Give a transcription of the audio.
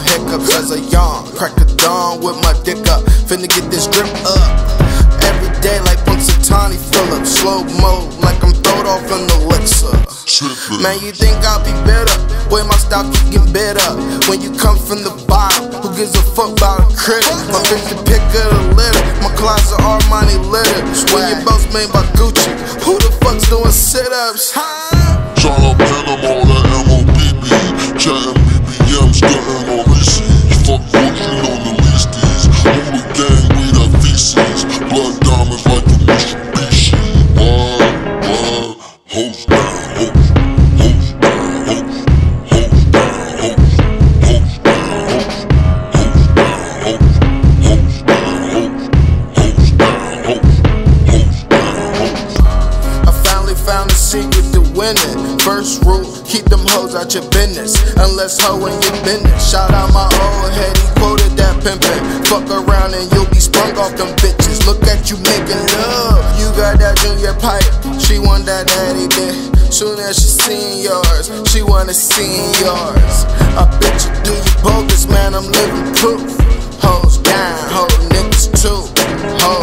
hiccups as a yawn. Crack a dawn with my dick up. Finna get this drip up. Every day like Punxsutawney Phillips. Slow mo like I'm throwed off the elixir. Man, you think I'll be better? Boy, my style keep getting better. When you come from the bottom, who gives a fuck about a critic? My bitch the pick of the litter. My closet Armani litter. When your boat's made by Gucci, who the fuck's doing sit-ups? Winning. First rule, keep them hoes out your business. Unless hoe in your business. Shout out my old head, he quoted that pimpin'. Fuck around and you'll be sprung off them bitches. Look at you making love. You got that junior pipe, she want that daddy dick. Soon as she seen yours, she wanna see yours. I bet you do you bogus, man, I'm living proof. Hoes down, hoe niggas too. Hoes.